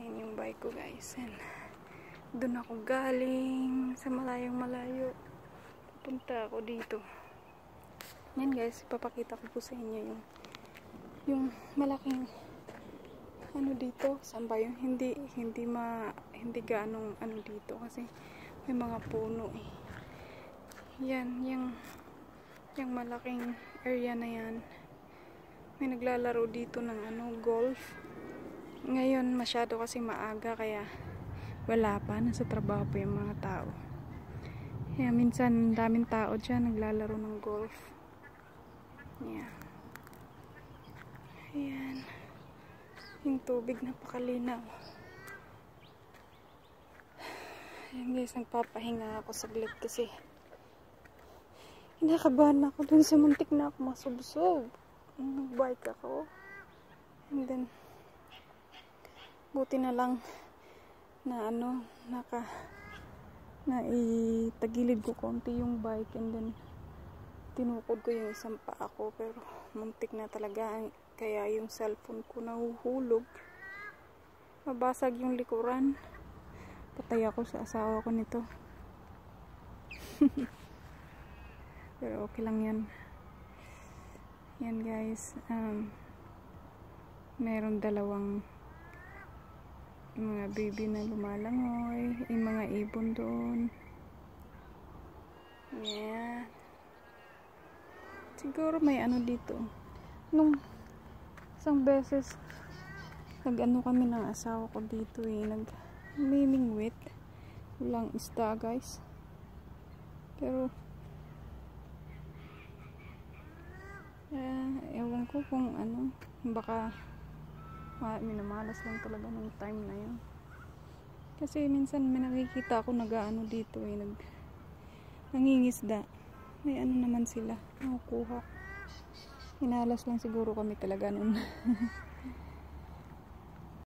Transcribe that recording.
Ayan yung bike ko guys. And doon ako galing sa malayong malayo. Punta ako dito. Yan guys, ipapakita ko po sa inyo yung yung malaking ano dito, saan ba yun? Hindi, hindi ma, hindi ganong ano dito kasi may mga puno eh. Yan, yung yung malaking area na yan. May naglalaro dito ng ano, golf. Ngayon masyado kasi maaga kaya wala pa, nasa trabaho pa yung mga tao. Kaya minsan daming tao dyan naglalaro ng golf. Yeah. Ayan. Yung tubig napakalinaw. Ayan guys, nagpapahinga ako saglit kasi kinakabahan ako dun sa muntik na ako masubsob. Nag-bike ako. And then, buti na lang na ano, naka na itagilid ko konti yung bike and then tinukod ko yung isang paa ko pero muntik na talaga. Kaya yung cellphone ko nahuhulog. Mabasag yung likuran. Patay ako sa asawa ko nito. Pero okay lang yan. Yan guys. Um, meron dalawang mga baby na lumalangoy yung mga ibon doon. Yeah. Siguro may ano dito. Nung isang beses nag ano kami ng asawa ko dito eh. Nag mimingwit walang isda guys. Pero eh, ewan ko kung ano. Baka ma minamalas lang talaga ng time na yun. Kasi minsan may nakikita ako nag-ano dito eh nag nangingisda. May ano naman sila nakukuha. Inalas lang siguro kami talaga nun